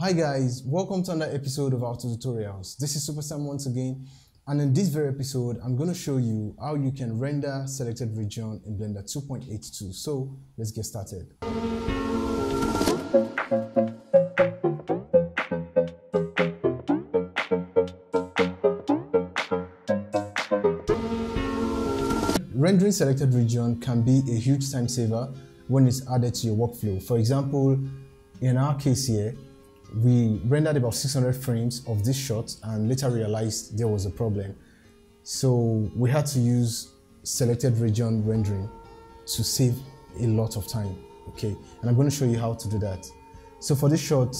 Hi guys, welcome to another episode of How To Tutorials. This is Super Sam once again and in this very episode I'm going to show you how you can render selected region in Blender 2.82. So let's get started. Rendering selected region can be a huge time saver when it's added to your workflow. For example, in our case here, we rendered about 600 frames of this shot and later realized there was a problem. So we had to use selected region rendering to save a lot of time, okay? And I'm gonna show you how to do that. So for this shot,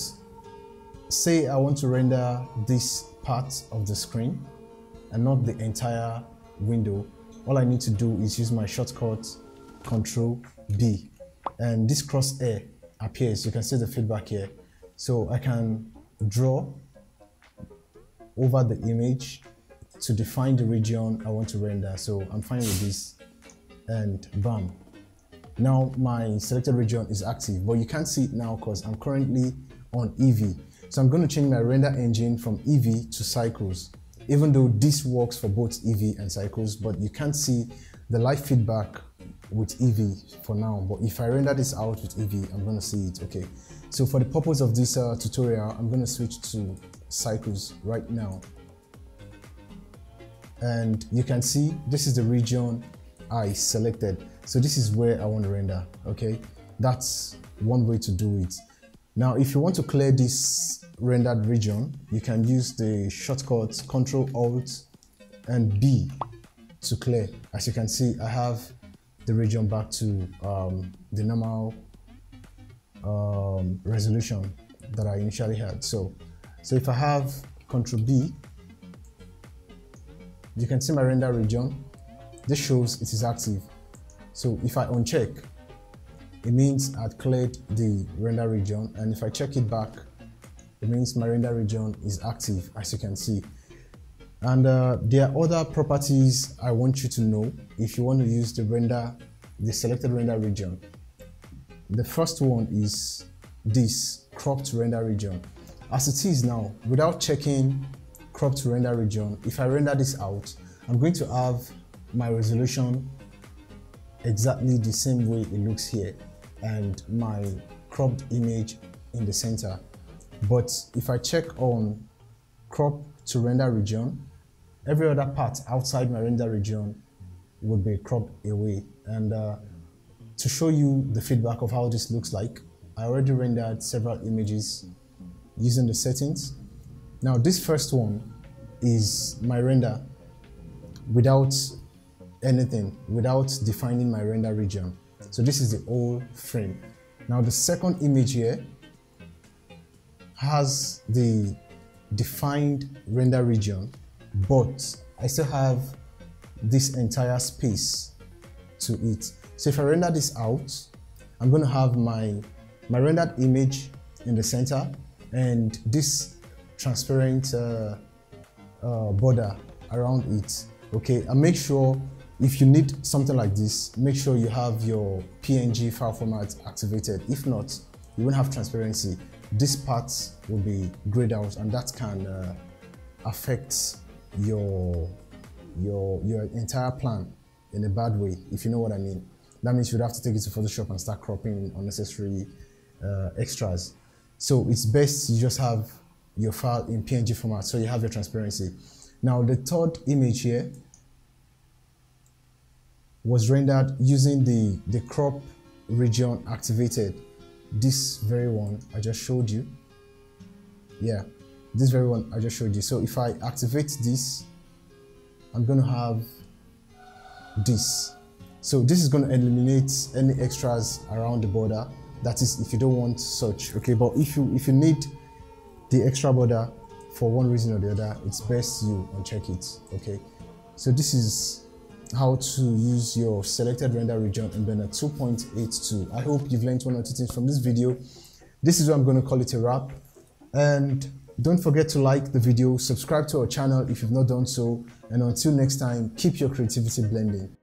say I want to render this part of the screen and not the entire window all I need to do is use my shortcut Control B and this crosshair appears. You can see the feedback here. So I can draw over the image to define the region I want to render. So I'm fine with this and bam. Now my selected region is active, but you can't see it now because I'm currently on Eevee. So I'm going to change my render engine from Eevee to Cycles even though this works for both Eevee and Cycles, but you can't see the live feedback with Eevee for now. But if I render this out with Eevee, I'm gonna see it, okay. So for the purpose of this uh, tutorial, I'm gonna switch to Cycles right now. And you can see this is the region I selected. So this is where I want to render, okay. That's one way to do it. Now, if you want to clear this rendered region, you can use the shortcut Ctrl Alt and B to clear. As you can see, I have the region back to um, the normal um, resolution that I initially had. So, so if I have Ctrl B, you can see my render region. This shows it is active. So if I uncheck, it means I've cleared the render region and if I check it back it means my render region is active as you can see and uh, there are other properties I want you to know if you want to use the render the selected render region the first one is this cropped render region as it is now without checking cropped render region if I render this out I'm going to have my resolution exactly the same way it looks here and my cropped image in the center. But if I check on crop to render region, every other part outside my render region would be cropped away. And uh, to show you the feedback of how this looks like, I already rendered several images using the settings. Now this first one is my render without anything, without defining my render region. So this is the whole frame. Now the second image here has the defined render region, but I still have this entire space to it. So if I render this out, I'm going to have my, my rendered image in the center and this transparent uh, uh, border around it. Okay, and make sure if you need something like this, make sure you have your PNG file format activated. If not, you won't have transparency. This part will be grayed out and that can uh, affect your, your, your entire plan in a bad way, if you know what I mean. That means you'd have to take it to Photoshop and start cropping unnecessary uh, extras. So it's best you just have your file in PNG format so you have your transparency. Now the third image here was rendered using the, the crop region activated. This very one I just showed you. Yeah, this very one I just showed you. So if I activate this, I'm going to have this. So this is going to eliminate any extras around the border. That is if you don't want such, okay? But if you if you need the extra border for one reason or the other, it's best you uncheck it, okay? So this is how to use your selected render region in Blender 2.82. I hope you've learned one or two things from this video. This is what I'm going to call it a wrap. And don't forget to like the video, subscribe to our channel if you've not done so, and until next time, keep your creativity blending.